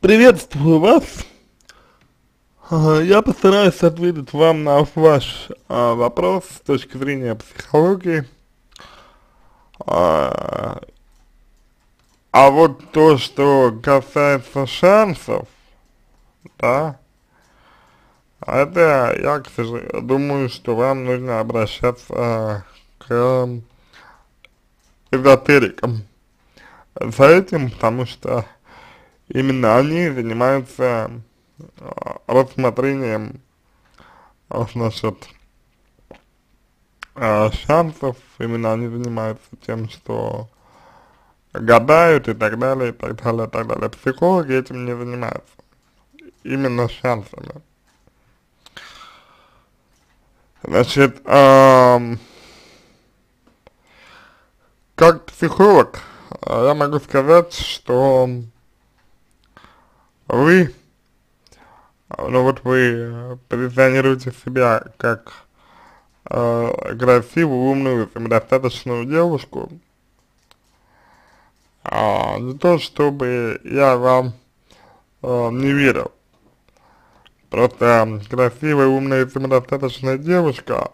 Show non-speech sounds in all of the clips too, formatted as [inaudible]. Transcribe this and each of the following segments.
Приветствую вас. Я постараюсь ответить вам на ваш а, вопрос с точки зрения психологии. А, а вот то, что касается шансов, да, это я, к сожалению, думаю, что вам нужно обращаться к эзотерикам за этим, потому что именно они занимаются а, рассмотрением а, насчет а, шансов, именно они занимаются тем, что гадают и так далее, и так далее, и так далее. Психологи этим не занимаются, именно шансами. Значит, эм, как психолог, я могу сказать, что вы, ну вот вы позиционируете себя как э, красивую, умную, самодостаточную девушку, а, не то чтобы я вам э, не верил, просто красивая, умная и самодостаточная девушка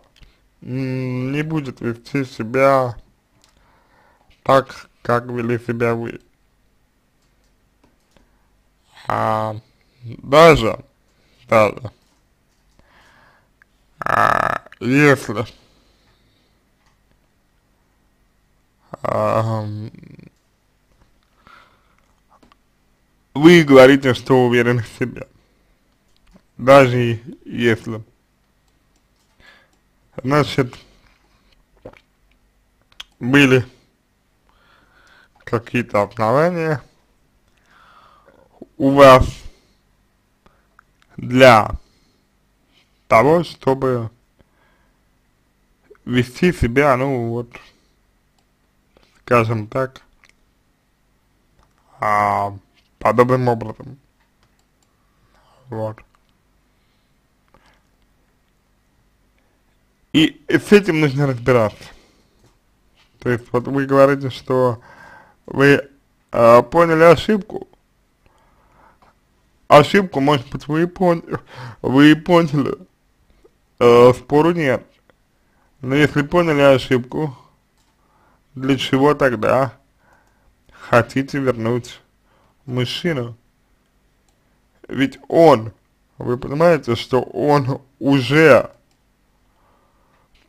не будет вести себя так, как вели себя вы. А, даже, даже, а, если а, вы говорите, что уверены в себе, даже если, значит, были какие-то основания у вас для того, чтобы вести себя, ну вот, скажем так, а, подобным образом. Вот. И с этим нужно разбираться. То есть вот вы говорите, что вы э, поняли ошибку, ошибку, может быть, вы и поняли, вы и поняли, э, спору нет. Но если поняли ошибку, для чего тогда хотите вернуть мужчину? Ведь он, вы понимаете, что он уже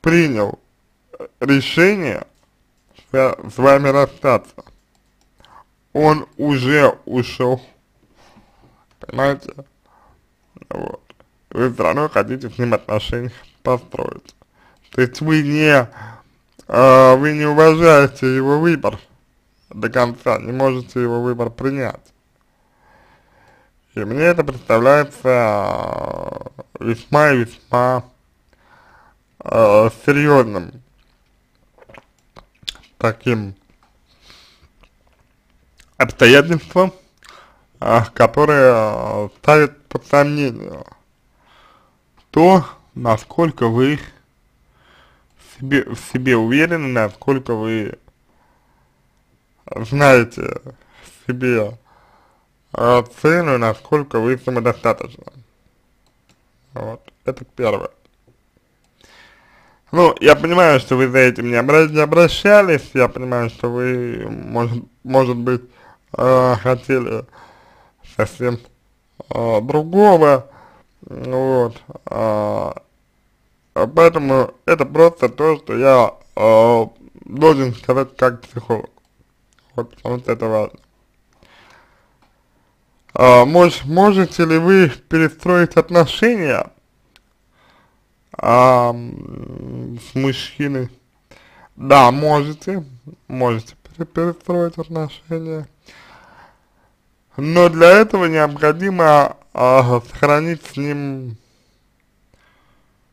принял решение с вами расстаться он уже ушел. Понимаете? Вот. Вы все равно хотите с ним отношения построить. То есть вы не, э, вы не уважаете его выбор до конца, не можете его выбор принять. И мне это представляется весьма и весьма э, серьезным таким обстоятельства, а, которые а, ставят под сомнение то, насколько вы в себе, в себе уверены, насколько вы знаете себе э, цену, насколько вы самодостаточны. Вот, это первое. Ну, я понимаю, что вы за этим не, обра не обращались, я понимаю, что вы, может, может быть, э, хотели совсем э, другого, вот, э, поэтому это просто то, что я э, должен сказать как психолог, вот, потому что это важно. А, мож, можете ли вы перестроить отношения а, с мужчиной? Да, можете, можете перестроить отношения. Но для этого необходимо а, сохранить с ним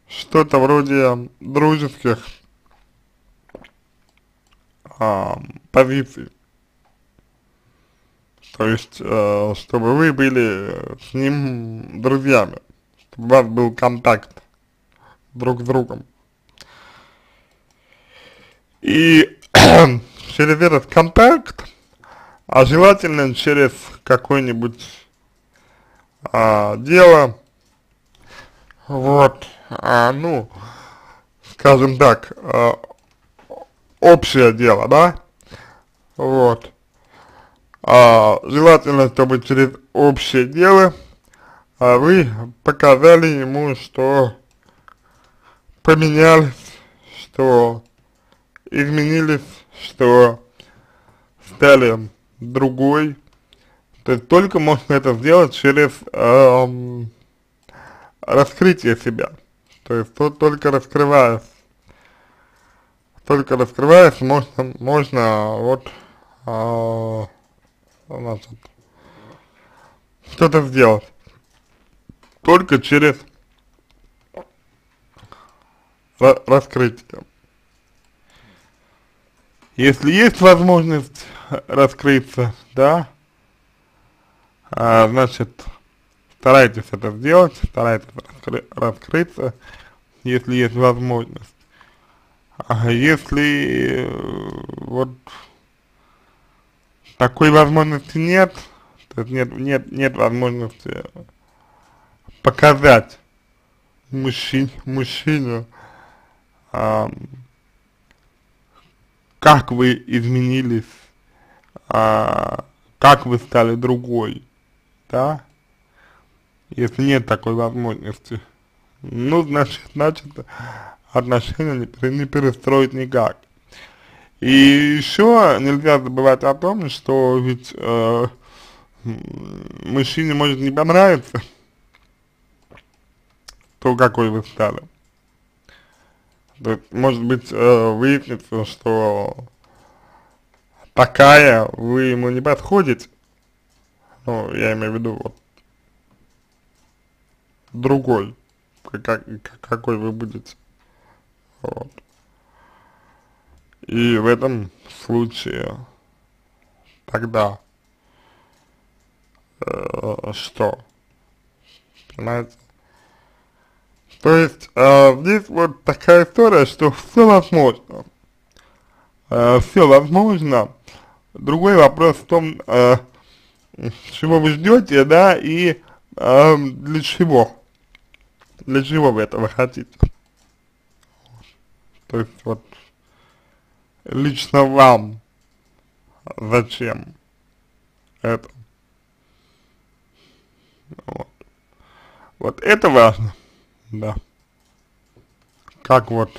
что-то вроде дружеских а, позиций. То есть, э, чтобы вы были с ним друзьями, чтобы у вас был контакт друг с другом. И [clears throat] через этот контакт а желательно через какой-нибудь а, дело, вот, а, ну, скажем так, а, общее дело, да, вот, а, желательно, чтобы через общее дело а вы показали ему, что поменялись, что изменились, что стали другой. То есть только можно это сделать через эм, раскрытие себя. То есть то, только раскрываясь, только раскрываясь, можно, можно вот, э, значит, что-то сделать. Только через раскрытие. Если есть возможность раскрыться, да, а, значит, старайтесь это сделать, старайтесь раскры раскрыться, если есть возможность. А если э, вот такой возможности нет, то есть нет, нет, нет возможности показать мужчин, мужчину, а, как вы изменились, а, как вы стали другой, да, если нет такой возможности, ну, значит, значит, отношения не, не перестроить никак. И еще нельзя забывать о том, что ведь э, мужчине может не понравиться, то какой вы стали. То есть, может быть, э, выяснится, что такая вы ему не подходите. Ну, я имею в виду вот другой, как, какой вы будете. Вот. И в этом случае тогда э, что? Понимаете? То есть, э, здесь вот такая история, что все возможно. Э, все возможно. Другой вопрос в том, э, чего вы ждете, да, и э, для чего. Для чего вы этого хотите. То есть, вот, лично вам зачем это. Вот. Вот это важно да. Как вот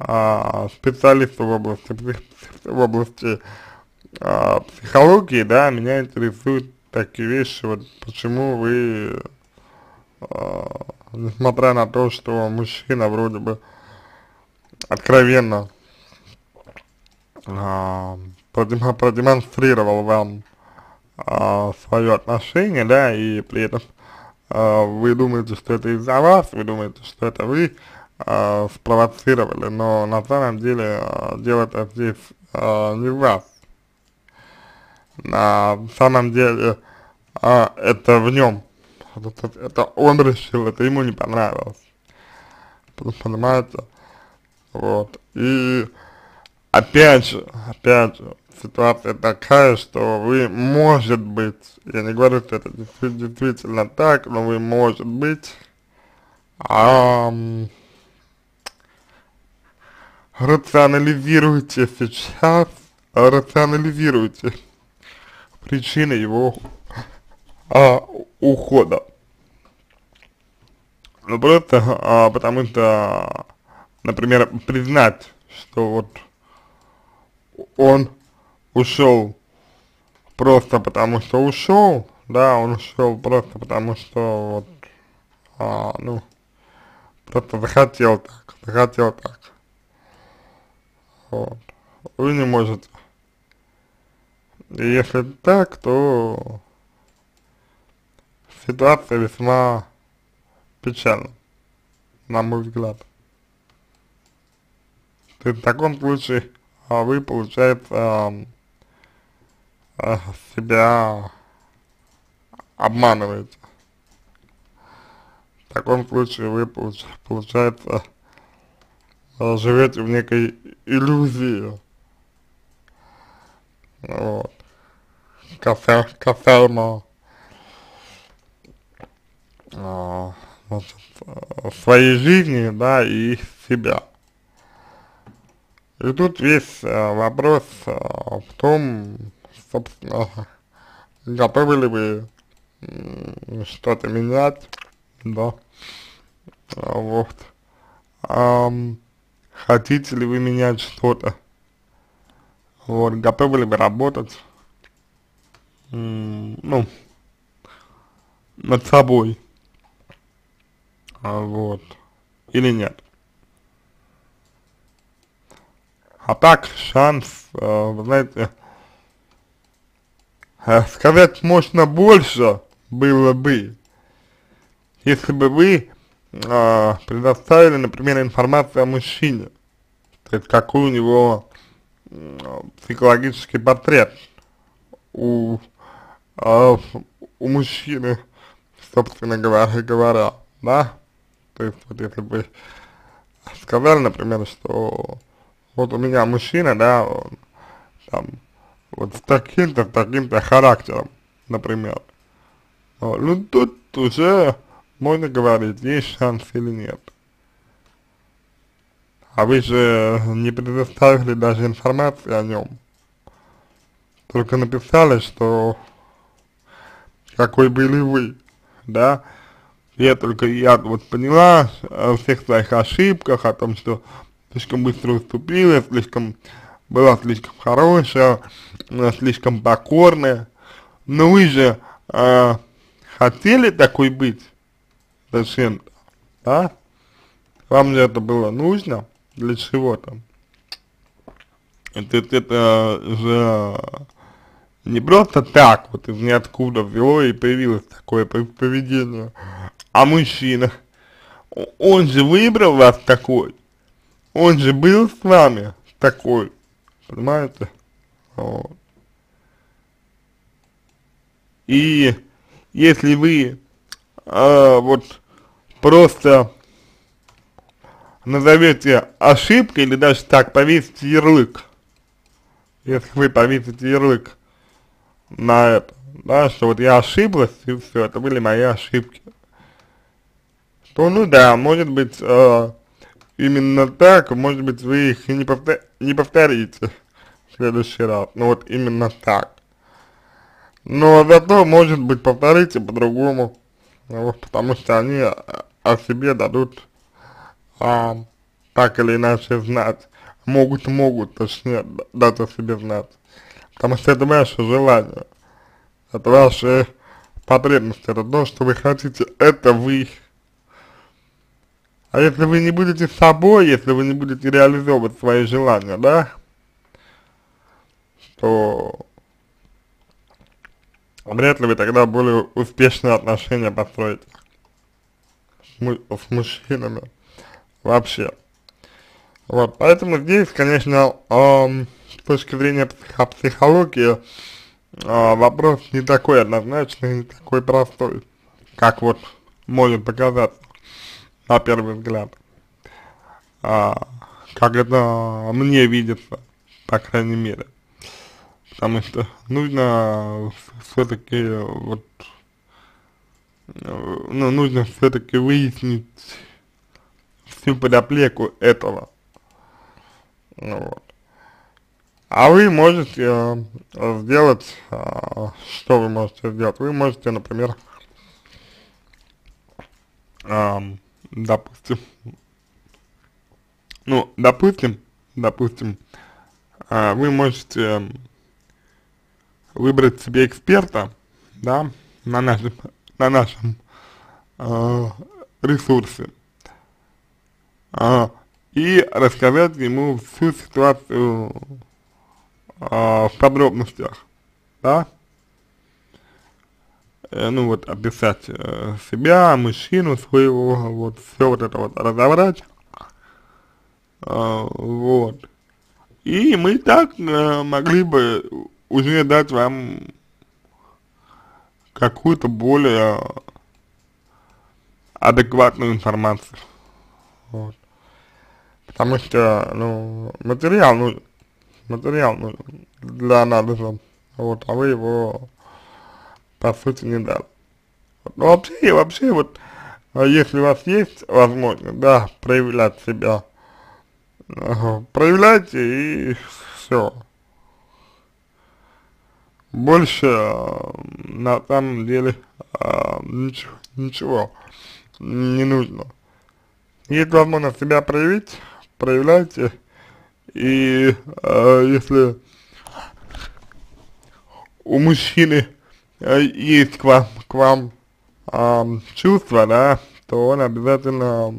а, специалист в области, в области а, психологии, да, меня интересуют такие вещи, вот почему вы, а, несмотря на то, что мужчина вроде бы откровенно а, продемонстрировал вам а, свое отношение, да, и при этом а, вы думаете, что это из-за вас, вы думаете, что это вы э, спровоцировали, но на самом деле э, дело-то здесь э, не в вас. На самом деле э, это в нем. Это, он решил, это ему не понравилось. Понимаете? Вот. И опять же, опять же, ситуация такая, что вы, может быть, я не говорю, что это действительно так, но вы, может быть, эм, рационализируете сейчас, рационализируете причины его а, ухода. Ну просто а, потому что, например, признать, что вот он ушел просто потому, что ушел, да, он ушел просто потому, что вот, а, ну, просто захотел так, захотел так. Вот. Вы не можете. И если так, то ситуация весьма печальна, на мой взгляд. То есть в таком случае а вы, получается, Э, себя обманываете. В таком случае вы, получается, живете в некой иллюзии. Вот. Касаемо а, значит, своей жизни, да, и себя. И тут весь а, вопрос а, в том, собственно, [laughs] готовы ли вы что-то менять, да, вот, а, хотите ли вы менять что-то, вот, готовы ли вы работать, ну, над собой, а, вот, или нет. А так, шанс, э, вы знаете, э, сказать можно больше было бы, если бы вы э, предоставили, например, информацию о мужчине, то есть какой у него психологический портрет у, э, у мужчины, собственно говоря, говоря, да, то есть вот если бы сказали, например, что вот у меня мужчина, да, он, там, вот с таким-то, таким-то характером, например. Ну, тут уже можно говорить, есть шанс или нет. А вы же не предоставили даже информации о нем. Только написали, что какой были вы, да. Я только, я вот поняла о всех своих ошибках, о том, что слишком быстро уступила, слишком была слишком хорошая, слишком покорная. Но вы же э, хотели такой быть зачем да? Вам же это было нужно для чего-то. Это, это же не просто так вот из ниоткуда взяло и появилось такое поведение, а мужчина, он же выбрал вас такой, он же был с вами такой, понимаете? Вот. И если вы э, вот просто назовете ошибкой или даже так повесите ярлык, если вы повесите ярлык на это, да, что вот я ошиблась и все, это были мои ошибки, то ну да, может быть, э, именно так, может быть, вы их не, повтор не повторите в следующий раз. Ну вот именно так. Но зато, может быть, повторите по-другому. Вот, потому что они о себе дадут а, так или иначе знать. Могут, могут, точнее, дать о себе знать. Потому что это ваше желание. Это ваши потребности. Это то, что вы хотите. Это вы. А если вы не будете собой, если вы не будете реализовывать свои желания, да, то вряд ли вы тогда более успешные отношения построите с, му с мужчинами вообще. Вот, поэтому здесь, конечно, э, с точки зрения психологии, э, вопрос не такой однозначный, не такой простой, как вот может показаться на первый взгляд. А, как это мне видится, по крайней мере. Потому что нужно все-таки вот, ну, нужно все-таки выяснить всю подоплеку этого. Вот. А вы можете э, сделать, э, что вы можете сделать? Вы можете, например, э, допустим, ну, допустим, допустим, э, вы можете выбрать себе эксперта, да, на нашем, на нашем э, ресурсе, э, и рассказать ему всю ситуацию э, в подробностях, да, э, ну вот описать э, себя, мужчину своего, вот все вот это вот разобрать, э, вот. И мы так э, могли бы уже дать вам какую-то более адекватную информацию, вот. Потому что, ну, материал нужен, материал нужен для анализа, вот, а вы его по сути не дал. Ну, вообще, вообще, вот, а если у вас есть возможность, да, проявлять себя, проявляйте и все. Больше, э, на самом деле, э, ничего, ничего не нужно. Есть возможность себя проявить, проявляйте, и э, если у мужчины есть к вам, к вам чувства, да, то он обязательно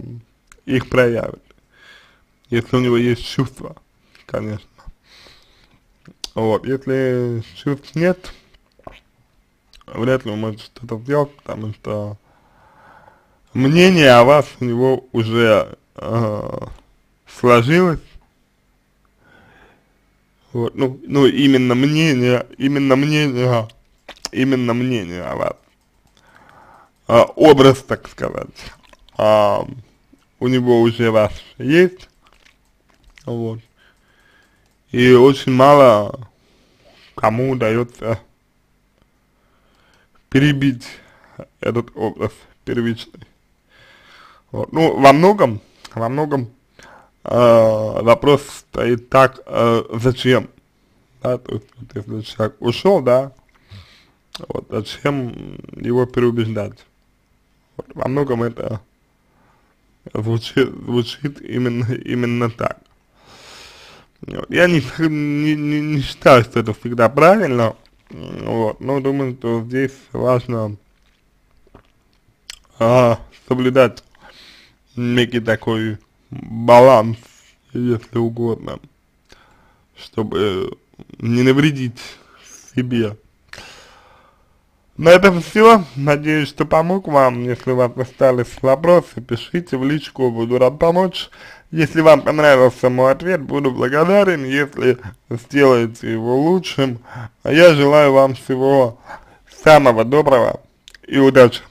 их проявит. Если у него есть чувства, конечно. Вот, если чувств нет, вряд ли он может что-то сделать, потому что мнение о вас у него уже э, сложилось. Вот, ну, ну, именно мнение, именно мнение, именно мнение о вас. А, образ, так сказать, а, у него уже ваш есть, вот. И очень мало кому удается перебить этот образ первичный. Вот. Ну, во многом, во многом э, вопрос стоит так, э, зачем, да, то есть, вот, если человек ушел, да, вот, зачем его переубеждать, вот, во многом это звучит, звучит именно, именно так. Я не, [laughs] не, не, не считаю, что это всегда правильно, вот, но думаю, что здесь важно а, соблюдать некий такой баланс, если угодно, чтобы не навредить себе. На этом все. Надеюсь, что помог вам. Если у вас остались вопросы, пишите в личку, буду рад помочь. Если вам понравился мой ответ, буду благодарен, если сделаете его лучшим. А я желаю вам всего самого доброго и удачи.